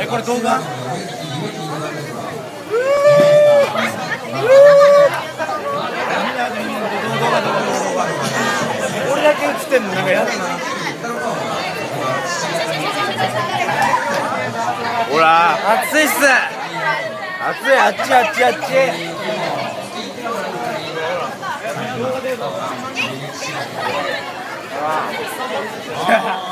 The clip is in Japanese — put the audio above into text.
えこれ動画俺だけ映ってんのなんかやだなほら。暑いっす。暑いあっちあっちあっちほら